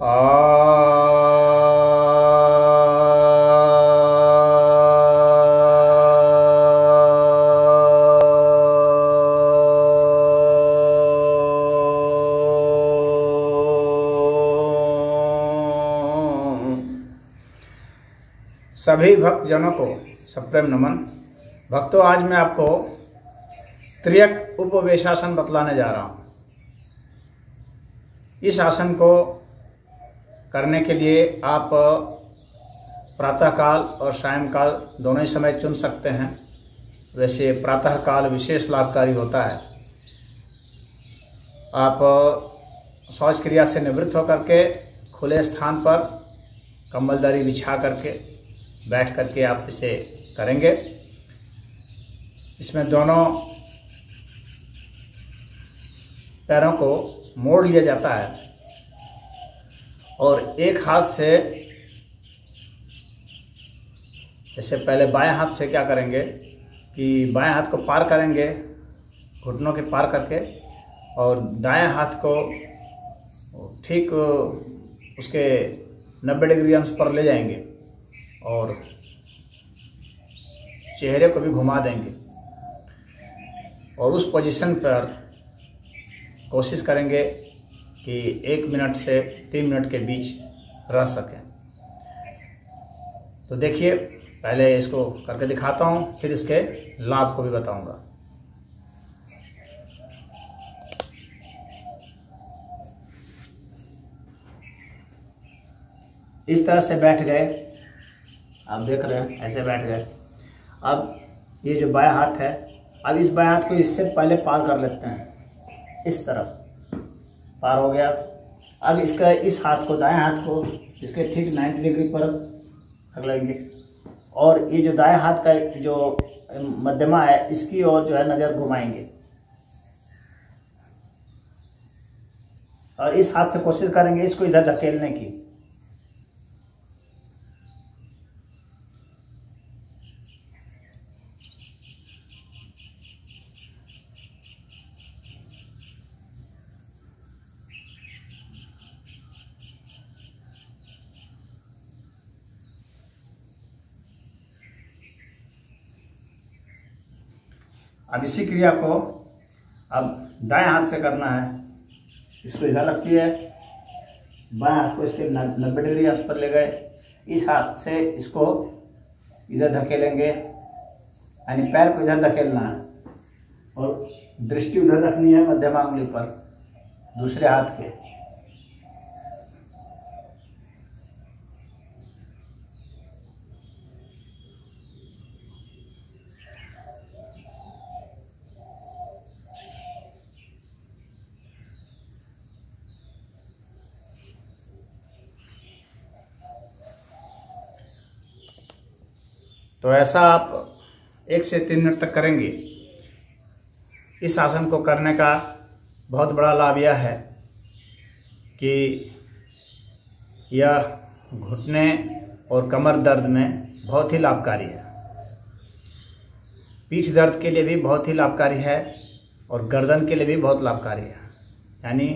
सभी भक्तजनों को सप्रेम नमन। भक्तों, आज मैं आपको त्रियक उपवेशासन बतलाने जा रहा हूँ। इस आसन को करने के लिए आप प्रातःकाल और सायंकाल दोनों ही समय चुन सकते हैं। वैसे प्रातःकाल विशेष लाभकारी होता है। आप शौच क्रिया से निवृत्त होकर के खुले स्थान पर कम्बलदारी बिछा करके बैठ करके आप इसे करेंगे। इसमें दोनों पैरों को मोड़ लिया जाता है। और एक हाथ से जैसे पहले बाएँ हाथ से क्या करेंगे कि बाएँ हाथ को पार करेंगे, घुटनों के पार करके, और दाएँ हाथ को ठीक उसके 90 डिग्री अंश पर ले जाएँगे और चेहरे को भी घुमा देंगे। और उस पोजीशन पर कोशिश करेंगे कि एक मिनट से तीन मिनट के बीच रह सकें। तो देखिए, पहले इसको करके दिखाता हूँ, फिर इसके लाभ को भी बताऊँगा। इस तरह से बैठ गए। आप देख रहे हैं, ऐसे बैठ गए। अब ये जो बाया हाथ है, अब इस बाया हाथ को इससे पहले पार कर लेते हैं, इस तरफ़। पार हो गया। अब इसका इस हाथ को, दाएँ हाथ को, इसके ठीक नाइन्थ डिग्री पर रख लेंगे। और ये जो दाएँ हाथ का जो मध्यमा है, इसकी ओर जो है नज़र घुमाएँगे। और इस हाथ से कोशिश करेंगे इसको इधर धकेलने की। अब इसी क्रिया को अब दाएँ हाथ से करना है। इसको इधर रखती है बाएँ हाथ को इसके नब्बे डिग्री अंश पर ले गए। इस हाथ से इसको इधर धकेलेंगे। यानी पैर को इधर धकेलना है। और दृष्टि उधर रखनी है मध्यमा उंगली पर, दूसरे हाथ के। तो ऐसा आप एक से तीन मिनट तक करेंगे। इस आसन को करने का बहुत बड़ा लाभ यह है कि यह घुटने और कमर दर्द में बहुत ही लाभकारी है। पीठ दर्द के लिए भी बहुत ही लाभकारी है और गर्दन के लिए भी बहुत लाभकारी है। यानी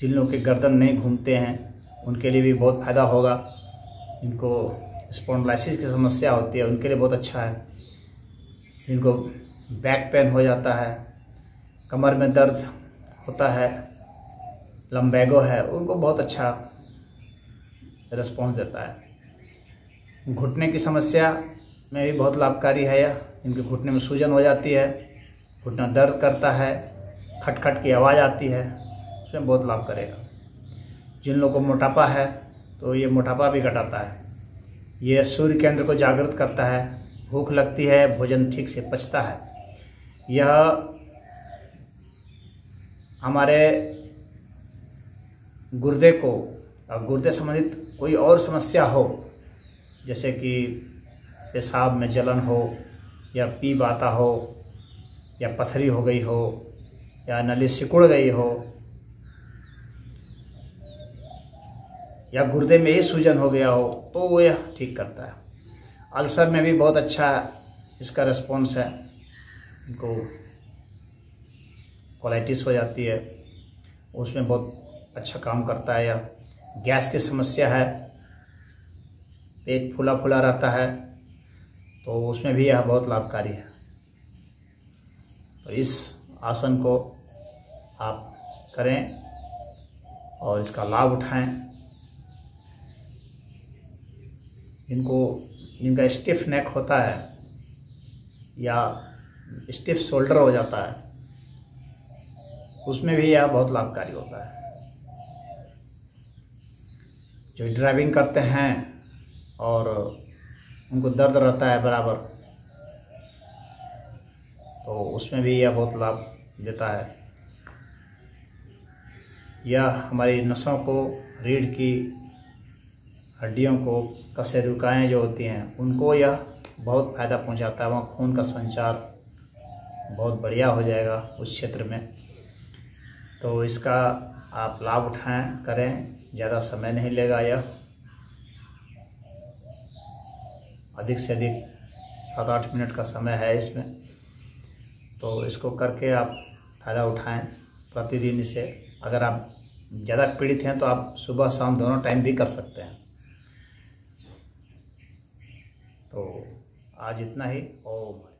जिन लोगों के गर्दन नहीं घूमते हैं, उनके लिए भी बहुत फ़ायदा होगा। इनको स्पॉन्डलाइसिस की समस्या होती है, उनके लिए बहुत अच्छा है। जिनको बैक पेन हो जाता है, कमर में दर्द होता है लम्बैगो है, उनको बहुत अच्छा रिस्पॉन्स देता है। घुटने की समस्या में भी बहुत लाभकारी है यह। इनके घुटने में सूजन हो जाती है, घुटना दर्द करता है, खटखट की आवाज़ आती है, उसमें बहुत लाभ करेगा। जिन लोगों को मोटापा है तो ये मोटापा भी घटाता है। यह सूर्य केंद्र को जागृत करता है, भूख लगती है, भोजन ठीक से पचता है। यह हमारे गुर्दे को गुर्दे संबंधित कोई और समस्या हो, जैसे कि पेशाब में जलन हो, या पीप आता हो, या पथरी हो गई हो, या नली सिकुड़ गई हो या गुर्दे में ही सूजन हो गया हो तो वो यह ठीक करता है। अल्सर में भी बहुत अच्छा इसका रिस्पॉन्स है। इनको कोलाइटिस हो जाती है। उसमें बहुत अच्छा काम करता है। यह गैस की समस्या है। पेट फूला फूला रहता है। तो उसमें भी यह बहुत लाभकारी है। तो इस आसन को आप करें और इसका लाभ उठाएँ। इनको जिनका स्टिफ नेक होता है, या स्टिफ शोल्डर हो जाता है, उसमें भी यह बहुत लाभकारी होता है। जो ड्राइविंग करते हैं और उनको दर्द रहता है बराबर तो उसमें भी यह बहुत लाभ देता है। यह हमारी नसों को, रीढ़ की हड्डियों को कशेरुकाएँ जो होती हैं, उनको यह बहुत फ़ायदा पहुंचाता है। वहाँ खून का संचार बहुत बढ़िया हो जाएगा उस क्षेत्र में। तो इसका आप लाभ उठाएँ, करें, ज़्यादा समय नहीं लेगा यह। अधिक से अधिक सात आठ मिनट का समय है इसमें। तो इसको करके आप फ़ायदा उठाएँ प्रतिदिन इसे। अगर आप ज़्यादा पीड़ित हैं तो आप सुबह शाम दोनों टाइम भी कर सकते हैं। तो आज इतना ही। ओम